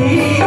Yes,